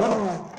Não.